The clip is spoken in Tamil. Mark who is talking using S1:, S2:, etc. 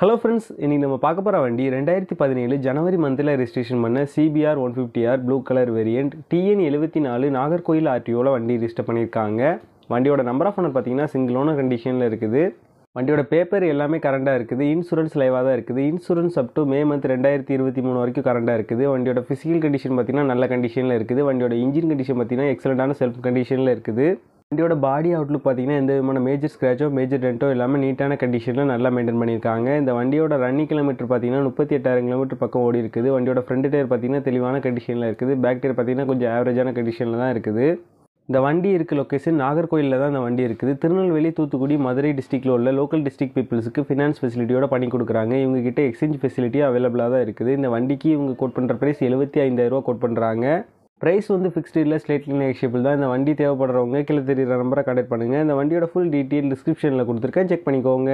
S1: ஹலோ ஃப்ரெண்ட்ஸ் இன்றைக்கி நம்ம பார்க்க போகிற வண்டி ரெண்டாயிரத்தி பதினேழு ஜனவரி மந்தில் ரிஜிஸ்ட்ரேஷன் பண்ண CBR one fifty R blue colour variant TN எழுபத்தி நாலு நாகர்கோயில் ஆர்டிஓவில் வண்டி ரிஜிஸ்டர் பண்ணியிருக்காங்க. வண்டியோட நம்பர் ஆஃப் ஓனர் பார்த்தீங்கன்னா சிங்கிள் ஓனர் கண்டிஷனில் இருக்குது. வண்டியோட பேப்பர் எல்லாமே கரண்டாக இருக்குது. இன்சூரன்ஸ் லைவாக தான் இருக்குது. Insurance up to May month ரெண்டாயிரத்தி இருபத்தி மூணு வரைக்கும் கரண்டாக இருக்குது. வண்டியோட ஃபிசிக்கல் கண்டிஷன் பார்த்தீங்கன்னா நல்ல கண்டிஷனில் இருக்குது. வண்டியோட இன்ஜின் கண்டிஷன் பார்த்தீங்கன்னா எக்ஸலண்ட்டான செல்ஃப் கண்டிஷனில் இருக்குது. வண்டியோட பாடி அவுட்லுக் பார்த்தீங்கன்னா எந்த விதமான மேஜர் ஸ்க்ராச்சோ மேஜர் டென்ட்டோ இல்லாமல் நீட்டான கண்டிஷனில் நல்லா மெயின்டைன் பண்ணியிருக்காங்க. இந்த வண்டியோட ரன்னிங் கிலோமீட்டர் பார்த்தீங்கன்னா முப்பத்தி எட்டாயிரம் கிலோமீட்டர் பக்கம் ஓடி இருக்குது. வண்டியோட ஃப்ரண்ட் டயர் பார்த்தீங்கன்னா தெளிவான கண்டிஷனில் இருக்குது. பேக் டயர் பார்த்தீங்கன்னா கொஞ்சம் ஆவரேஜான கண்டிஷனில் தான் இருக்குது. இந்த வண்டி இருக்க லொக்கேஷன் நாகர்கோயிலில் தான் இந்த வண்டி இருக்குது. திருநெல்வேலி தூத்துக்குடி மதுரை டிஸ்ட்ரிக்டில் உள்ள லோக்கல் டிஸ்ட்ரிக்ட் பீப்புள்ஸுக்கு ஃபினான்ஸ் ஃபெசிலிட்டியோட பண்ணி கொடுக்குறாங்க. இவங்க கிட்ட எக்ஸ்சேஞ்ச் ஃபெசிலிட்டி அவைலபிளாக தான் இருக்குது. இந்த வண்டிக்கு இவங்க கோட் பண்ணுற ப்ரைஸ் எழுபத்தி ஐந்தாயிரரூவா கோட் பண்ணுறாங்க ப்ரைஸ் வந்து ஃபிக்ஸ்டு இல்லை ஸ்லேட்லி நெக்ஷியபிள் தான். இந்த வண்டி தேவைப்படுறவங்க கீழே தெரியுற நம்பரை கனெக்ட் பண்ணுங்கள் இந்த வண்டியோட ஃபுல் டீட்டெயில் டிஸ்கிரிப்ஷனில் கொடுத்துருக்கேன். செக் பண்ணிக்கோங்க.